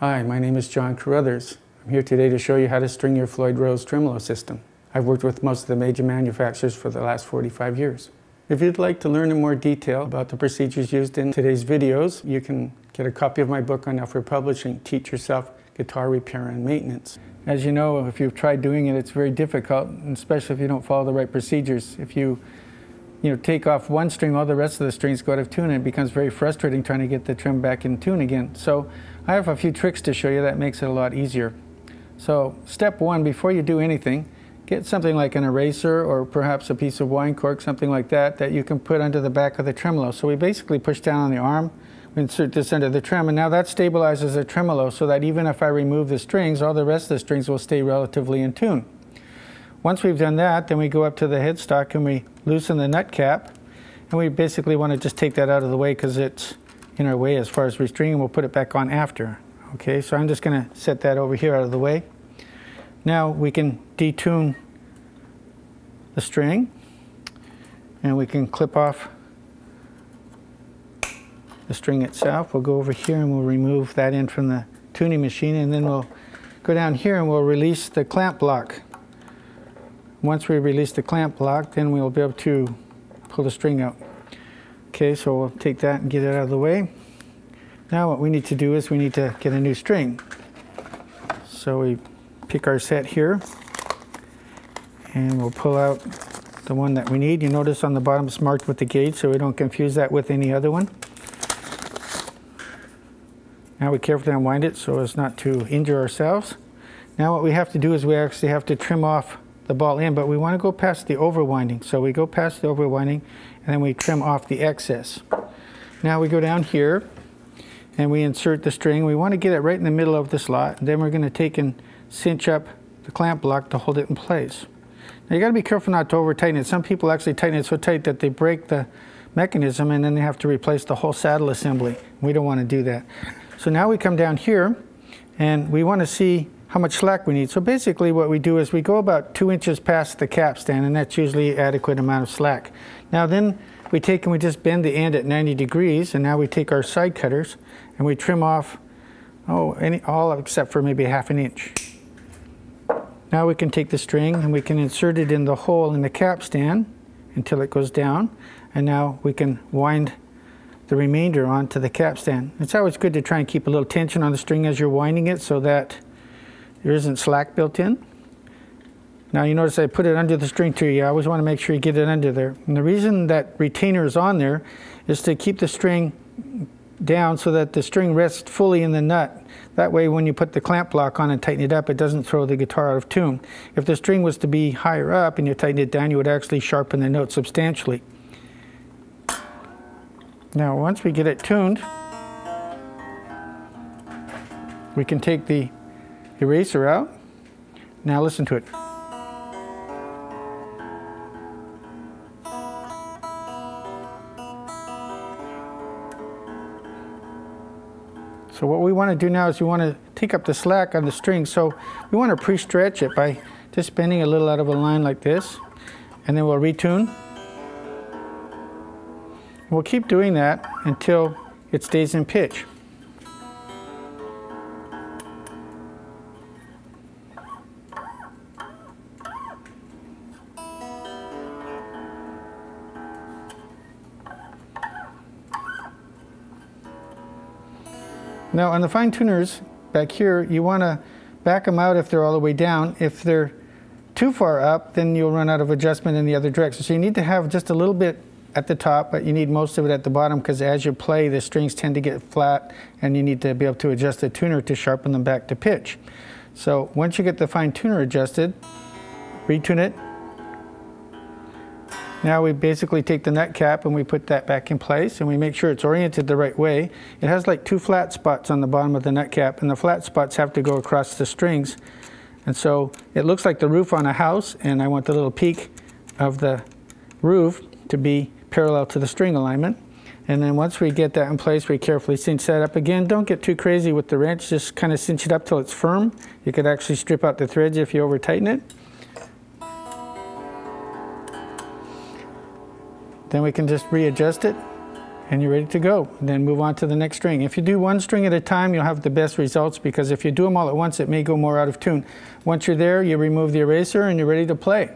Hi, my name is John Carruthers. I'm here today to show you how to string your Floyd Rose tremolo system. I've worked with most of the major manufacturers for the last 45 years. If you'd like to learn in more detail about the procedures used in today's videos, you can get a copy of my book on Alfred Publishing, Teach Yourself Guitar Repair and Maintenance. As you know, if you've tried doing it, it's very difficult, especially if you don't follow the right procedures. If you you know, take off one string, all the rest of the strings go out of tune, and it becomes very frustrating trying to get the trem back in tune again. So I have a few tricks to show you that makes it a lot easier. So step one, before you do anything, get something like an eraser or perhaps a piece of wine cork, something like that, that you can put under the back of the tremolo. So we basically push down on the arm, we insert this under the trem, and now that stabilizes the tremolo so that even if I remove the strings, all the rest of the strings will stay relatively in tune. Once we've done that, then we go up to the headstock and we loosen the nut cap. And we basically want to just take that out of the way because it's in our way as far as restringing. We'll put it back on after. Okay, so I'm just going to set that over here out of the way. Now we can detune the string and we can clip off the string itself. We'll go over here and we'll remove that end from the tuning machine and then we'll go down here and we'll release the clamp block. Once we release the clamp block, then we'll be able to pull the string out. Okay, so we'll take that and get it out of the way. Now what we need to do is we need to get a new string. So we pick our set here and we'll pull out the one that we need. You notice on the bottom it's marked with the gauge so we don't confuse that with any other one. Now we carefully unwind it so as not to injure ourselves. Now what we have to do is we actually have to trim off the ball end, but we want to go past the overwinding. So we go past the overwinding and then we trim off the excess. Now we go down here and we insert the string. We want to get it right in the middle of the slot. And then we're going to take and cinch up the clamp block to hold it in place. Now you got to be careful not to over tighten it. Some people actually tighten it so tight that they break the mechanism and then they have to replace the whole saddle assembly. We don't want to do that. So now we come down here and we want to see how much slack we need. So basically what we do is we go about two inches past the capstan and that's usually adequate amount of slack. Now then we take and we just bend the end at 90 degrees and now we take our side cutters and we trim off oh any all except for maybe half an inch. Now we can take the string and we can insert it in the hole in the capstan until it goes down and now we can wind the remainder onto the capstan. It's always good to try and keep a little tension on the string as you're winding it so that there isn't slack built in. Now you notice I put it under the string tree. You always want to make sure you get it under there. And the reason that retainer is on there is to keep the string down so that the string rests fully in the nut. That way when you put the clamp block on and tighten it up, it doesn't throw the guitar out of tune. If the string was to be higher up and you tighten it down, you would actually sharpen the note substantially. Now once we get it tuned, we can take the eraser out. Now listen to it. So what we want to do now is we want to take up the slack on the string. So we want to pre-stretch it by just bending a little out of a line like this. And then we'll retune. We'll keep doing that until it stays in pitch. Now on the fine tuners back here, you want to back them out if they're all the way down. If they're too far up, then you'll run out of adjustment in the other direction. So you need to have just a little bit at the top, but you need most of it at the bottom because as you play, the strings tend to get flat and you need to be able to adjust the tuner to sharpen them back to pitch. So once you get the fine tuner adjusted, retune it, now we basically take the nut cap and we put that back in place and we make sure it's oriented the right way. It has like two flat spots on the bottom of the nut cap and the flat spots have to go across the strings. And so it looks like the roof on a house and I want the little peak of the roof to be parallel to the string alignment. And then once we get that in place, we carefully cinch that up. Again, don't get too crazy with the wrench, just kind of cinch it up till it's firm. You could actually strip out the threads if you over tighten it. Then we can just readjust it and you're ready to go. Then move on to the next string. If you do one string at a time, you'll have the best results because if you do them all at once, it may go more out of tune. Once you're there, you remove the eraser and you're ready to play.